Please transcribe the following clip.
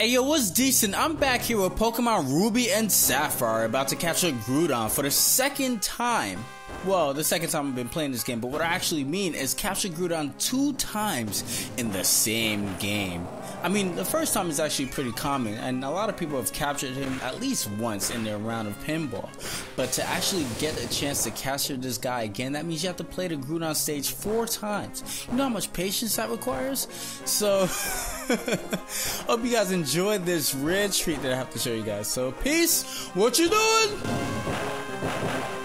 Hey yo, what's decent? I'm back here with Pokemon Ruby and Sapphire, about to catch a Groudon for the second time. Well, the second time I've been playing this game, but what I actually mean is capture Groudon two times in the same game. I mean, the first time is actually pretty common, and a lot of people have captured him at least once in their round of pinball. But to actually get a chance to capture this guy again, that means you have to play the Groudon stage four times. You know how much patience that requires? So, hope you guys enjoyed this red treat that I have to show you guys. So, peace. What you doing?